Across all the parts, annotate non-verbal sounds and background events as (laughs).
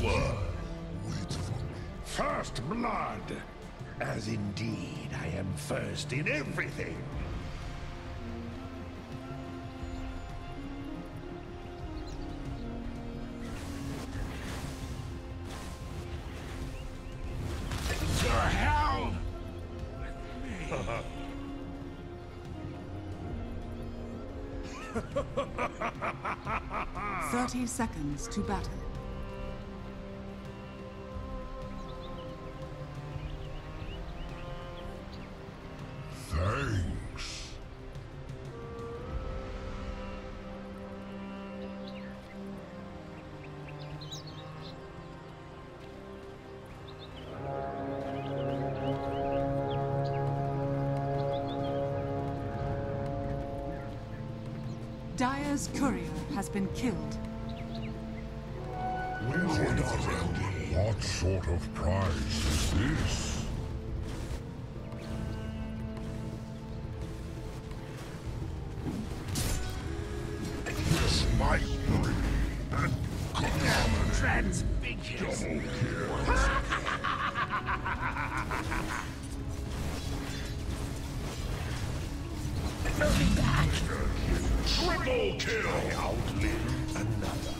blood. Wait for me. First blood. As indeed I am first in everything. Thirty seconds to battle. Dire's courier has been killed. Well done. What sort of prize is this? This might bring an Transfigures. double kill. Moving back. Triple kill. I outlive another.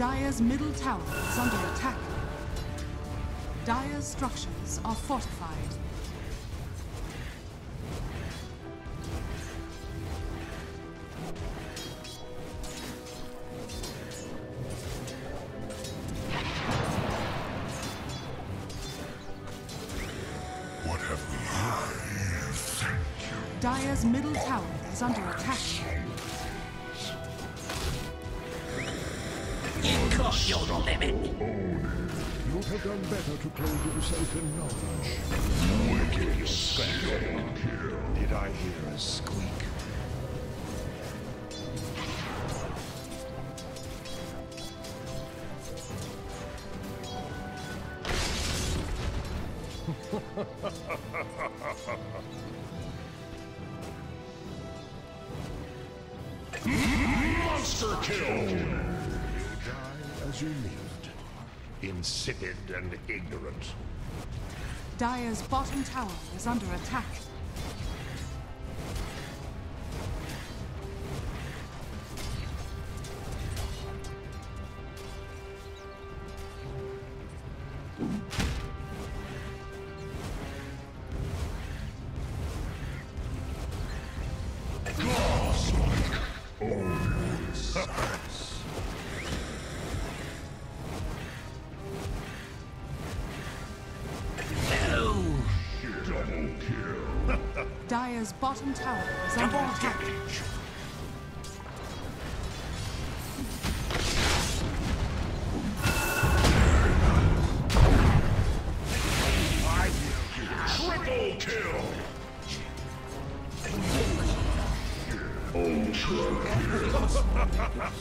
Dire's middle tower is under attack. Dire's structures are fortified. What have we here? Dire's middle tower is under attack. Got your limit. You'd have done better to clothe yourself in knowledge. Wicked scratch. Did I hear a squeak? Monster kill. You lived. Insipid and ignorant. Dire's bottom tower is under attack. Dire's bottom tower is under attack. Triple kill.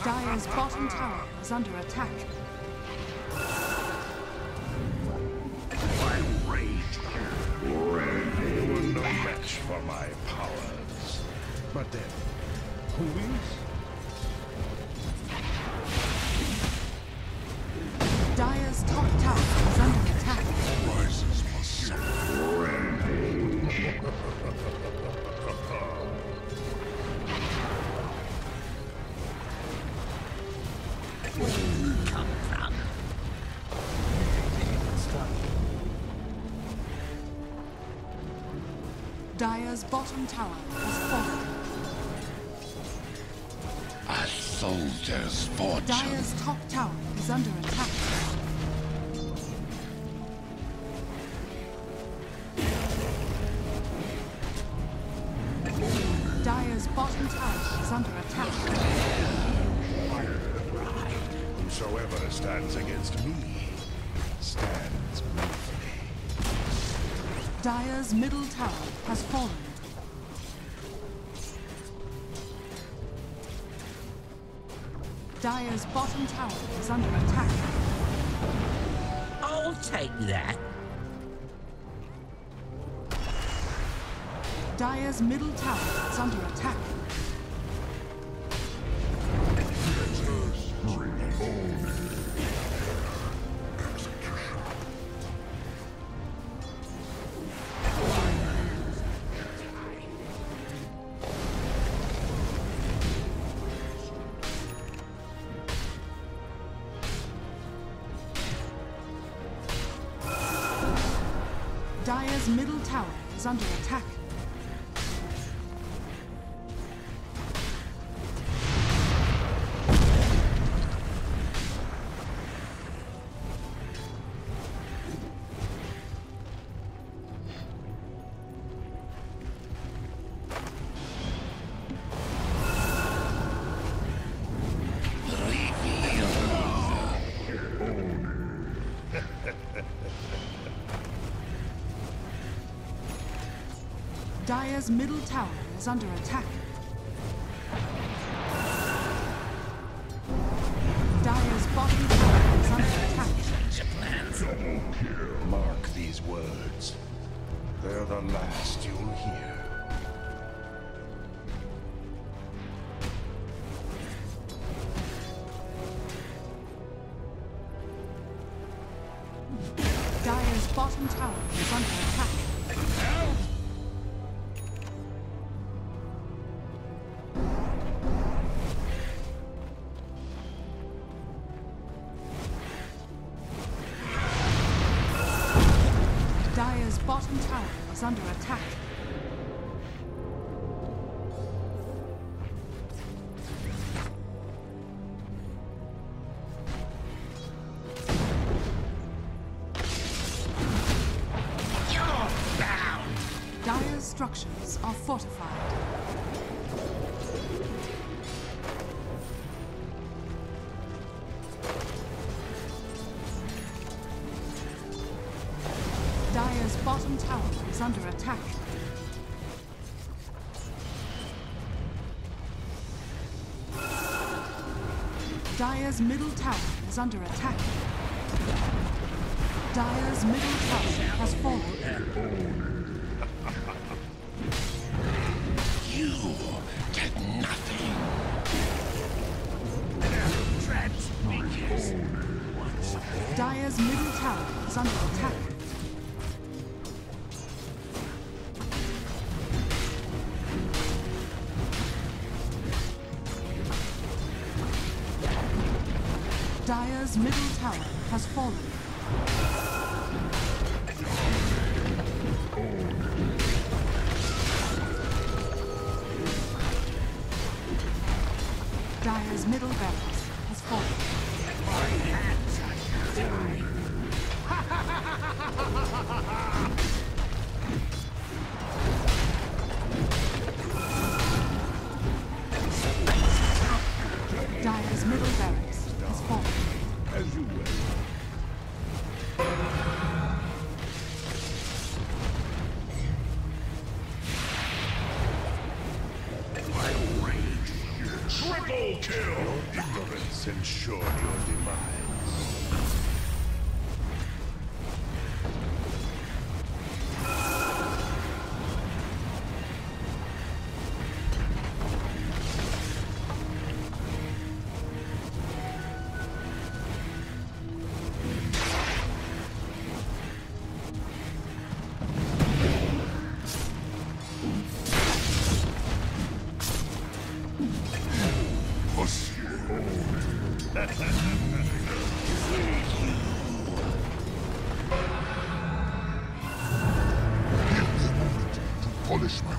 Dire's bottom tower is under attack. For my powers. But then, who is? Dire's bottom tower has fallen. A soldier's fortune. Dire's top tower is under attack. Dire's bottom tower is under attack. Whosoever stands against me stands willfully. Dire's middle tower has fallen. Dire's bottom tower is under attack. I'll take that. Dire's middle tower is under attack. Is under attack. Dire's middle tower is under attack. Dire's bottom tower is under attack. Change your. Mark these words. They're the last you'll hear. Dire's bottom tower is under attack. Bottom tower was under attack. You're bound. Dire's structures are fortified. Middle tower is under attack. Dire's middle tower has fallen. (laughs) You get nothing. Dire's middle tower is under attack. Dire's middle tower has fallen. Dire's middle barracks polish my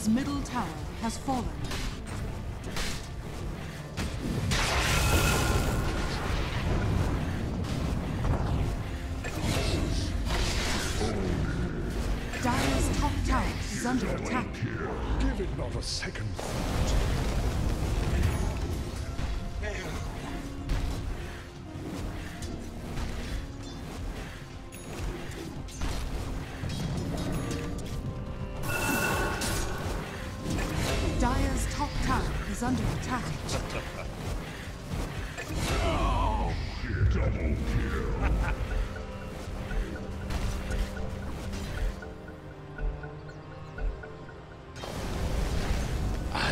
Dire's middle tower has fallen. Dire's top tower is under attack. Give it not a second thought. A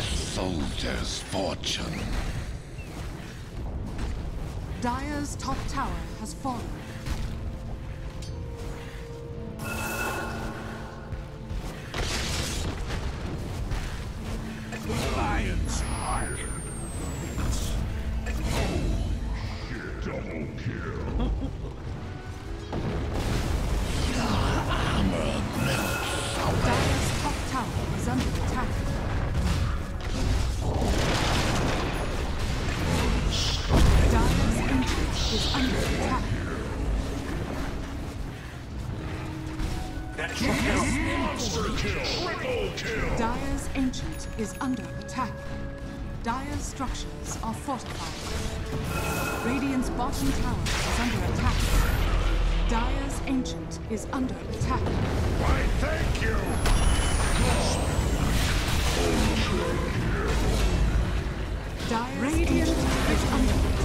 soldier's fortune. Dire's top tower has fallen. Dire's Ancient is under attack. Dire's structures are fortified. Radiant's bottom tower is under attack. Dire's Ancient is under attack. Why, thank you! Dire's Radiant Ancient is under attack.